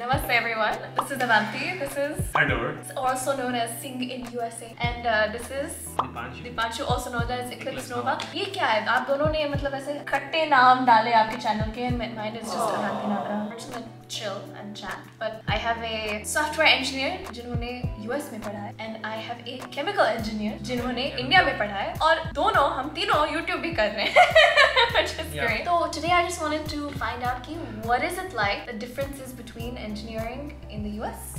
Namaste everyone. This is Avanti. This is Ador. also known as Sing in USA. And uh, this is Dipanshu. Dipanshu also known as Eclipse Nova. ये क्या है आप दोनों ने मतलब ऐसे खट्टे नाम डाले आपके चैनल के and mine is just Avanti Nagra. Chill and chat. But I have a software engineer जिन्होंने US में पढ़ा है and I have a chemical engineer जिन्होंने India में पढ़ा है और दोनों हम तीनों YouTube भी कर रहे हैं which is Yeah. great. So today I just wanted to find out कि what is it like the differences between engineering in the US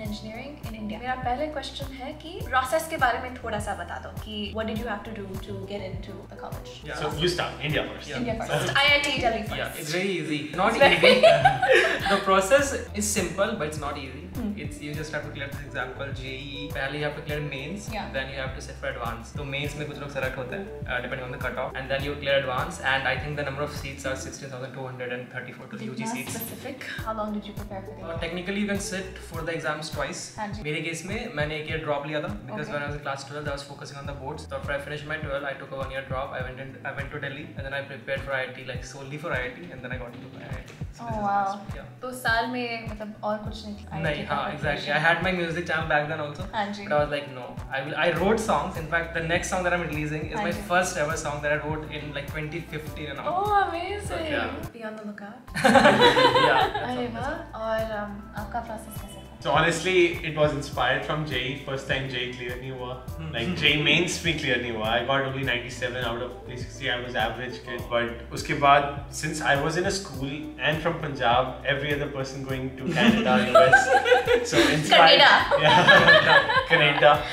and engineering in India मेरा पहले क्वेश्चन है कि प्रोसेस के बारे में थोड़ा सा बता दो कि what did you have to do to get into the college so you start India first IIT Delhi first it's very easy not easy the process is simple but it's not easy Hmm. It's you just have to clear this example JEE. पहले you have to clear mains, Yeah. then you have to sit for advance. तो mains में कुछ लोग select होते हैं, uh, depending on the cutoff, and then you clear advance. And I think the number of seats are 16,234 to the UG Not seats. specific. How long did you prepare for Uh, the technically, you can sit for the exams twice. हाँ जी. मेरे case में मैंने एक year drop लिया था because Okay. when I was in class 12 I was focusing on the boards so after I finished my 12 I took a one year drop I went in I went to Delhi and then I prepared for IIT like solely for IIT and then I got into IIT so Oh this is wow. my- yeah तो साल में मतलब और कुछ नहीं IIT नहीं का हाँ exactly I preparation? had my music jam back then also हाँ जी. but I was like no I will I wrote songs in fact the next song that I'm releasing is हाँ my ji. first ever song that I wrote in like 2015 and all Oh amazing. Yeah. Be on the lookout. yeah that's अरे all, that's all. वाह और um, आपका process कैसे? So honestly, it was inspired from JE. First time JE clear नहीं हुआ. Like JE mains भी clear नहीं हुआ. I got only 97 out of 360. I was average kid. But उसके बाद since I was in a school and from Punjab, every other person going to Canada, US. So inspired. Canada. Yeah, Canada.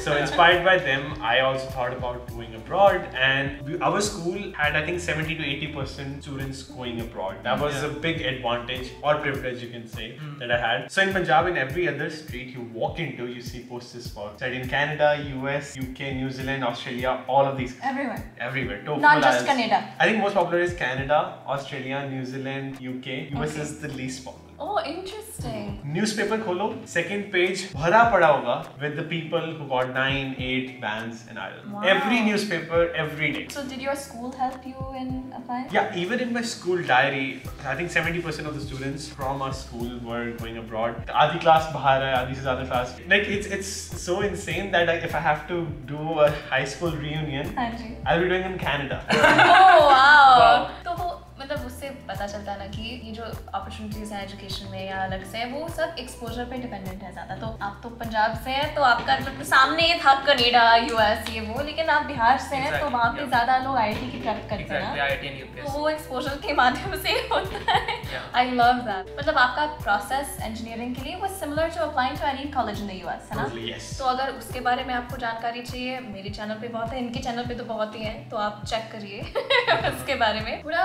So inspired by them, I also thought about going abroad. And we, our school had I think 70 to 80 percent students going abroad. That was Yeah. a big advantage or privilege you can say hmm. that I had. So in Punjab, in every other street you walk into, you see posters for said in Canada, US, UK, New Zealand, Australia, all of these Everywhere. everywhere. TOEFL, Not just Canada. I think most popular is Canada, Australia, New Zealand, UK. US Okay. is the least popular. Oh interesting. Newspaper खोलो second page भरा पड़ा होगा with the people who got nine, eight bands and idols. Wow. Every newspaper, every day. So did your school help you in applying? Yeah, even in my school diary, I think 70% of the students from our school were going abroad. आधी class बाहर है, आधी से ज़्यादा class. Like it's it's so insane that like, if I have to do a high school reunion, हाँ जी. I'll be doing in Canada. Oh wow. Wow. तो उससे पता चलता है ना कि ये जो अपॉर्चुनिटीज़ हैं एजुकेशन में या अलग से वो सब एक्सपोजर पे डिपेंडेंट है ज़्यादा। तो आप तो पंजाब से हैं तो आपका मतलब सामने ये था कनेडा यूएस ये वो लेकिन आप बिहार से हैं तो वहाँ पे yeah. ज़्यादा लोग आईटी की तरफ़ करते हैं तो वो एक्सपोजर के माध्यम से होता है। आई लव दैट मतलब आपका प्रोसेस इंजीनियरिंग के लिए वो similar to applying to any college in the US है ना? तो अगर उसके बारे में आपको जानकारी चाहिए मेरे चैनल पे बहुत है इनके चैनल पे तो बहुत ही है तो आप चेक करिए उसके बारे में। पूरा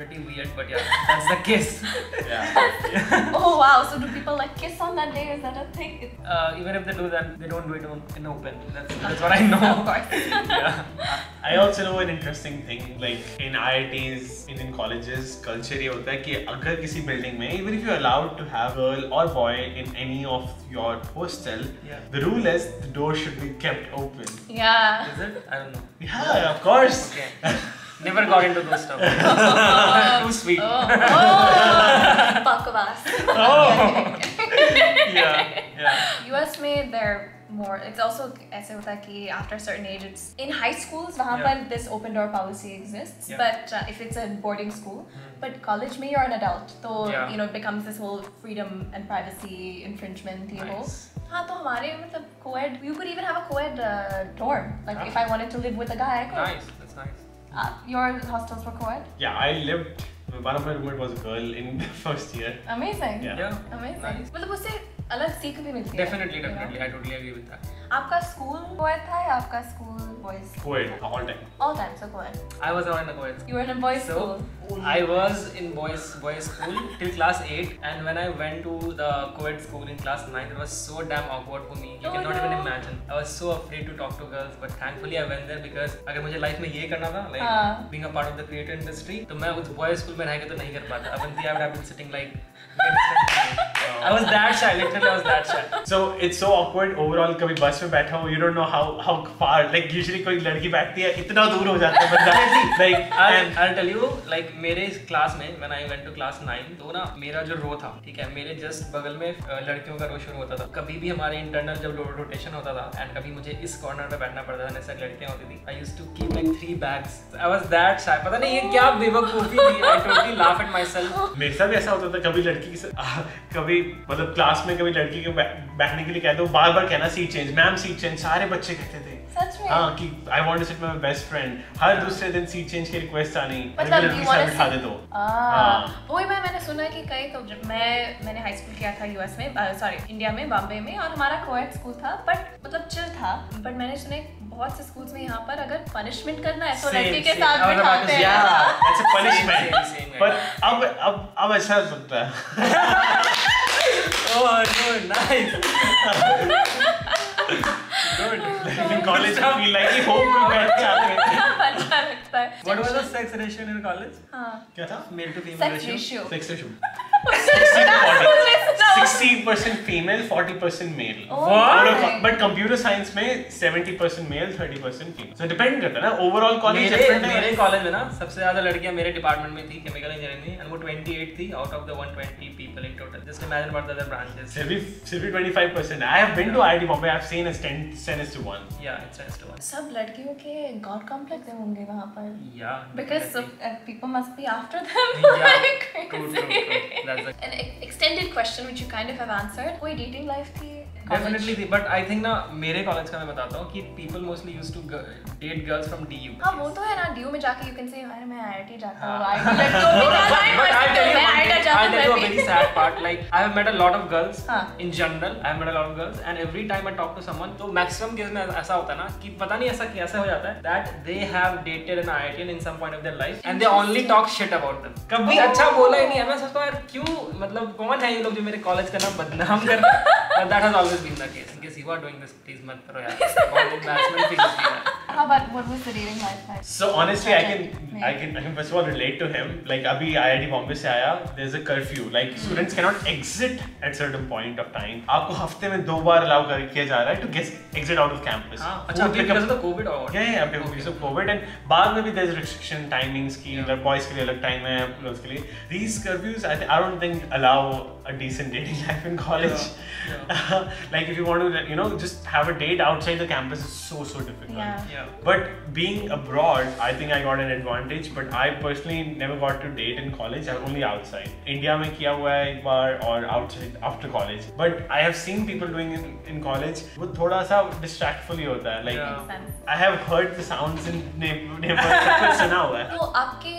Pretty weird, but yeah, that's the case. Yeah. oh wow so do people like kiss on that day is that a thing Uh, even if they do that, they don't do it on, in open. That's, that's what I know. of course yeah. I also know an interesting thing like in IITs, Indian colleges, culture ये होता है कि अगर किसी building में even if you're allowed to have girl or boy in any of your hostel, Yeah. the rule is the door should be kept open. yeah Is it? I don't know. Yeah, of course. Okay. Never got into those stuff. Too sweet. oh, oh बकवास Yeah, yeah. US में there more it's also ऐसे होता है कि after a certain age it's in high schools वहाँ Yeah. पर this open door policy exists Yeah. but uh, if it's a boarding school but college में you're an adult तो Yeah. you know it becomes this whole freedom and privacy infringement ये वो Nice. हाँ तो हमारे मतलब co-ed you could even have a co-ed uh, dorm like Yeah. if I wanted to live with a guy I could Nice. Uh, your hostels were co-ed? Yeah, I lived. One of my roommates was a girl in the first year. Amazing. Yeah. yeah. Amazing. Nice. Well, अलग सीख भी मिलती है know? definitely. I totally agree with that. आपका school coed था या आपका school boys Coed, all time. All time so coed I was not in a co-ed you were in boys So school I was in boys boys school till class eight, and when I went to the co-ed school in class nine, it was so damn awkward for me. You Oh cannot even imagine. I was so afraid to talk to girls, but thankfully I went there because अगर मुझे life में ये करना था, like हाँ. being a part of the creator industry, तो मैं उस boys school में रह के तो नहीं कर पाता. Would have been sitting like. I was that Was that shy. So it's so awkward. Overall कभी बस में बैठा हो you don't know how how far like usually कोई लड़की बैठती है इतना दूर हो जाता है बंदा। Like I'll, I'll tell you like मेरे इस क्लास में when I went to class 9 तो ना मेरा जो रो था ठीक है मेरे जस्ट बगल में लड़कियों का रो शुरू होता था। कभी भी हमारे इंटरनल जब रोटेशन होता था एंड कभी मुझे इस कॉर्नर पे बैठना पड़ता था जैसे लड़कियाँ होती थी I used to keep like three bags I was that shy पता नहीं ये क्या बेवकूफ़ी थी. I totally laugh at my self मेरे साथ भी ऐसा होता था कभी लड़की के साथ कभी मतलब क्लास में कभी लड़की के बैठने के लिए कहते हो बार बार कहना seat change ma'am seat change सारे बच्चे कहते थे। सच में? हाँ कि I want to sit my best friend हर दूसरे दिन सीट चेंज की रिक्वेस्ट आनी। मतलब दे दो। Ah, हाँ। वही मैं मैंने सुना कि कई तो जब मैं मैंने हाई स्कूल किया था यूएस में सॉरी इंडिया में बॉम्बे में और हमारा कोएड स्कूल था बट मतलब चिल था। बट मैंने सुना है बहुत से स्कूल्स में यहाँ पर अगर पनिशमेंट करना है तो लड़की के साथ बिठाते हैं। Same, पर अब अब अब अच्छा लगता है। Oh, good, nice. good. Like in college, I feel like home को बैठ के आते हैं. अच्छा लगता है. What was the sex ratio in college? हाँ. क्या था? Male to female ratio. Sex ratio. Sex ratio. 60% female 40% male Oh. But computer science में 70% मेल 30% फीमेल सो डिपेंड करता है ना ओवरऑल कॉलेज मेरे मेरे कॉलेज में ना सबसे ज़्यादा लड़कियाँ मेरे डिपार्टमेंट में थी केमिकल इंजीनियरिंग में एंड वो 28 थी out of the 120 people in total just imagine about the other branches Silvi, Silvi 25%. I have been to IIT Bombay. I have seen as 10, 10 is to 1. या इट्स जस्ट वन सब लड़कियों के God complex होंगे वहाँ पर या Because uh, people must be after them Yeah. like True, true, crazy. true. That's the- An e- extended question which you kind of have answered. कोई dating life थी? Definitely थी बट आई थिंक ना मेरे college का मैं बताता हूँ कि people mostly use to date girls from DU हाँ वो तो है ना डीयू में जाके you can say अरे मैं IIT जाता हूँ हाँ. है thing, जाता I'll tell you a हूँ very sad part. Like I have met a lot of girls हाँ. in general. I have met a lot of girls, and every time I talk to someone, तो maximum case में ऐसा होता है ना कि पता नहीं ऐसा कैसे हो जाता है that they have dated an IITian in some point of their life and they only talk shit about them. कभी Oh. अच्छा बोला ही नहीं है मैं सोचता हूँ यार क्यों मतलब कौन है ये लोग जो मेरे कॉलेज का नाम बदनाम कर रहे हैं but that has always been the case. In case you are doing this, please feel होती है. How about what was the dating life like? So honestly, I can, I can, I can first of all relate to him. Like अभी IIT Bombay से आया, there's a curfew. Like students cannot exit at certain point of time. आपको हफ़्ते में दो बार allow कर किया जा रहा है to get exit out of campus. हाँ अच्छा अभी because of the COVID or what? Yeah, yeah, yeah, because of COVID and बाद में भी there's restriction timings की Yeah. मतलब boys के लिए अलग time है girls के लिए these curfews I, th- I don't think allow a decent dating life in college Yeah, like if you want to you know just have a date outside the campus is so so difficult Yeah. Yeah. but being abroad I think I got an advantage but I personally never got to date in college I only outside India में किया हुआ है एक बार और outside after college but I have seen people doing in, in college वो थोड़ा सा distractful ही होता है like Yeah. Makes sense. I have heard the sounds in neighbor सब कुछ सुना हुआ है तो आपके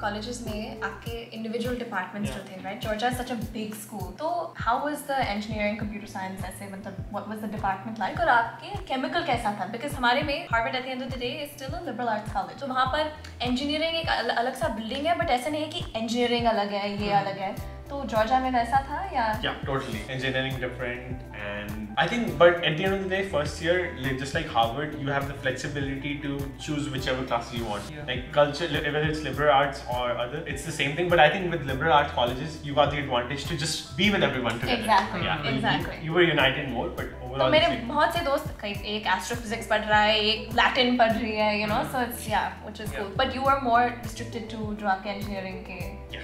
कॉलेजेस में आपके इंडिविजुअल डिपार्टमेंट्स जो. थे right Georgia such a big school तो how was the engineering computer science ऐसे मतलब what was the department like और आपके केमिकल कैसा था? बिकॉज़ हमारे में Harvard at the end of the day is still a liberal arts college तो वहाँ पर इंजीनियरिंग एक अलग सा बिल्डिंग है बट ऐसा नहीं है कि इंजीनियरिंग अलग है ये अलग है। तो जॉर्जिया में वैसा था या Yeah, totally. Engineering different, and I think, but at the end of the day, first year, like, just like Harvard, you have the flexibility to choose whichever classes you want. Yeah. Like culture, li- whether it's liberal arts or other, it's the same thing. But I think with liberal arts colleges, you got the advantage to just be with everyone together. Exactly, Yeah. you- exactly. You, were united more, but तो मेरे बहुत से दोस्त कहीं एक astrophysics पढ़ रहा है एक लैटिन पढ़ रही है you know so it's yeah which is cool but you are more restricted to drug engineering के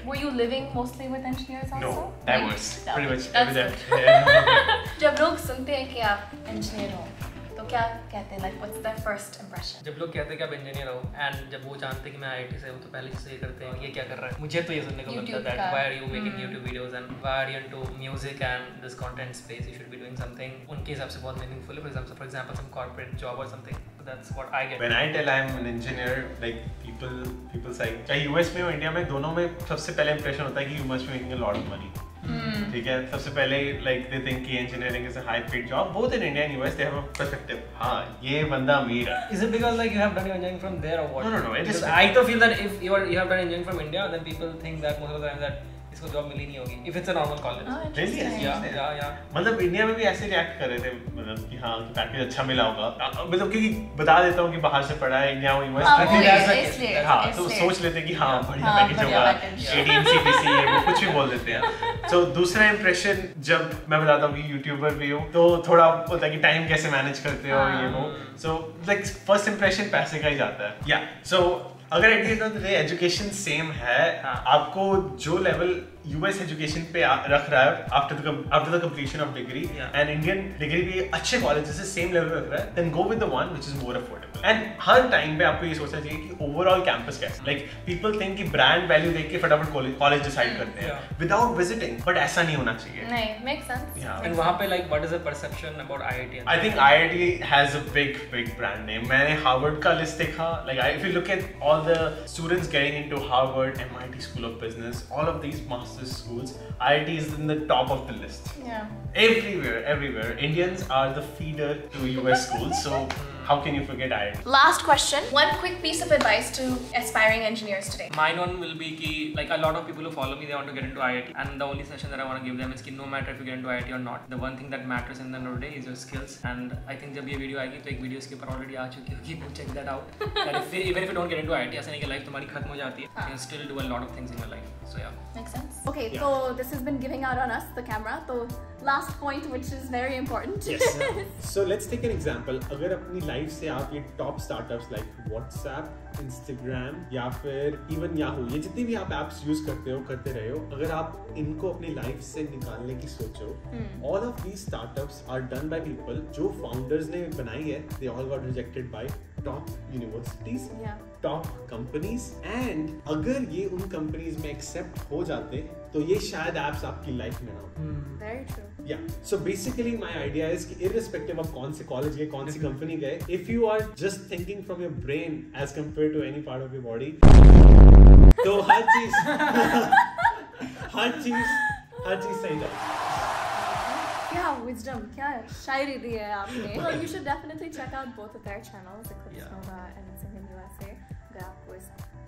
were you living mostly with engineers also that was pretty much. जब लोग सुनते हैं कि आप इंजीनियर हो क्या कहते हैं? Like what's their first impression जब लोग कहते हैं कि आप इंजीनियर हो एंड जब वो जानते हैं कि मैं आईआईटी से हूँ तो पहले से ये करते हैं ये क्या कर रहा है। मुझे तो ये सुनने को मिलता है that why are you making. YouTube videos and why are you into music and this content space you should be doing something उनके हिसाब से बहुत मीनिंगफुल है। For example for example some corporate job और something that's what I get When I tell I'm an engineer, like people, people say, चाहे US में हो India में? दोनों में सबसे पहले impression होता है कि you must be making a lot of money. ठीक है? सबसे पहले लाइक दे थिंक कि engineering is a high paid job both in India and US they have a perspective हाँ ये बंदा अमीर है। Is it because like you have done engineering from there और what no no no I तो feel that if you are you have done engineering from India then people think that most of the time that इसको job मिली नहीं होगी. Normal college. Oh, Really? interesting. Yeah, yeah, yeah. मतलब India में भी ऐसे react कर रहे थे मतलब कि हाँ पैकेज अच्छा मिला होगा. मतलब क्योंकि बता देता हूँ कि बाहर से पढ़ा है इंडिया हाँ, वो that's है, हाँ तो सोच लेते हैं कि हाँ बढ़िया हाँ, पैकेज होगा. एडीएम सीबीसी ये वो कुछ भी बोल देते हैं. तो दूसरा इंप्रेशन जब मैं बताता हूँ कि यूट्यूबर भी हूँ तो थोड़ा होता है कि टाइम कैसे मैनेज करते हो हाँ। ये वो. सो लाइक फ़र्स्ट इंप्रेशन पैसे का ही जाता है. या सो अगर at the end day education same है हाँ। आपको जो लेवल यूएस एजुकेशन पे रख रहा है after the after the completion of degree and Indian degree भी अच्छे कॉलेज से सेम लेवल रख रहा है then go with the one which is more affordable and her time पे आपको ये सोचना चाहिए कि ओवरऑल कैंपस कैसा लाइक पीपल थिंक कि ब्रांड वैल्यू देख के फटाफट कॉलेज कॉलेज डिसाइड करते हैं विदाउट विजिटिंग बट ऐसा नहीं होना चाहिए नहीं sense Yeah. And वहाँ पे what is the perception about IIT? and I think IIT has a big, big brand name. मैंने Harvard का list देखा. Like I, if you look at all the students getting into Harvard, MIT School of Business, all of these master's schools, IIT is in the top of the list. yeah Everywhere, everywhere. Indians are the feeder to US schools. So how can you forget IIT? last question one quick piece of advice to aspiring engineers today Mine one will be ki like a lot of people who follow me they want to get into IIT and the only session that I want to give them is ki no matter if you get into IIT or not the one thing that matters in the end of the day is your skills and I think जब ये video आएगी तो एक video इसके ऊपर already आ चुकी होगी go check that out that if even if you don't get into IIT ऐसा नहीं कि लाइफ तुम्हारी खत्म हो जाती है you can still do a lot of things in your life so yeah makes sense Okay, Yeah. so this has been giving out on us, the camera. Last point, which is very important. so let's take an example. अगर अपनी life से आप ये top startups like WhatsApp Instagram या फिर even Yahoo ये जितनी भी आप एप्स यूज़ करते हो करते रहे हो अगर आप इनको अपनी लाइफ से निकालने की सोचो all of these startups are done by people जो फाउंडर्स ने बनाई है. They all got rejected by top universities top companies and अगर ये उन कंपनीज़ में एक्सेप्ट हो जाते तो ये शायद एप्स आपकी लाइफ में ना हो। Very true. Yeah. So basically, my idea is कि irrespective of कौन से college गए कौन सी company गए if you are just thinking from your brain as compared to any part of your body तो हर चीज़ हर चीज़ हर चीज़ सही जाएगी क्या wisdom, क्या शायरी दी है आपने. Well, you should definitely check out both of their channels, Eclipse Yeah. Nova and Singing USA. अगर आपको इस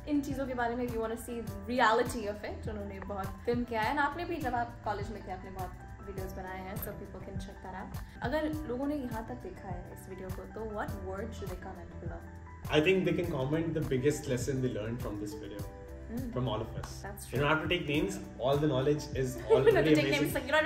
इन चीज़ों के बारे में you want to see reality of it, उन्होंने बहुत फ़िल्म किया है and आपने भी जब आप कॉलेज में थे आपने बहुत वीडियोस बनाए हैं so people can check that out अगर लोगों ने यहाँ तक देखा है इस वीडियो को तो what word should they comment below I think they can comment the biggest lesson they learn from this video Mm. From all of us. That's true. You don't have to take names. Yeah. All the knowledge is all the names. Like, you don't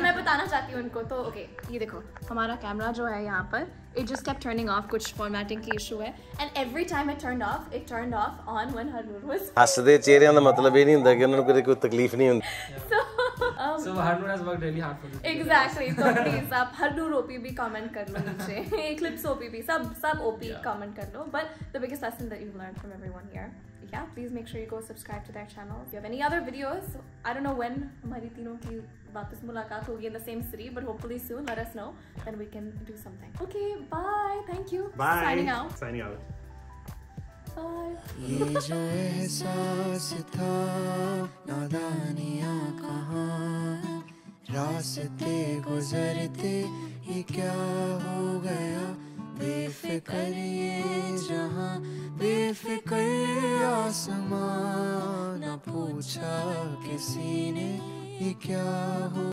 मैं बताना चाहती हूँ उनको तो okay ये देखो हमारा camera जो है यहाँ पर it just kept turning off कुछ फॉर्मेटिंग के इशू है and every time it turn off it turn off on one hundred was हँसते चेहरे का मतलब ये नहीं होता कि उन्होंने कोई तकलीफ़ होती so, so Harnoor has worked really hard for this exactly so please आप Harnoor OP भी comment कर लो नीचे Eclipse OP भी सब सब OP comment कर लो but the biggest lesson that you've learned from everyone here yeah please make sure you go subscribe to their channel if you have any other videos I don't know when हमारी तीनों की वापस मुलाकात होगी in the same city but hopefully soon let us know then we can do something okay bye thank you bye signing out signing out bye ये जो एहसास था, नादानियाँ कहाँ? रास्ते गुजरते ये क्या हो गया? बेफिक्र ये जहाँ, बेफिक्र आसमां। न पूछा किसी ने ये क्या हो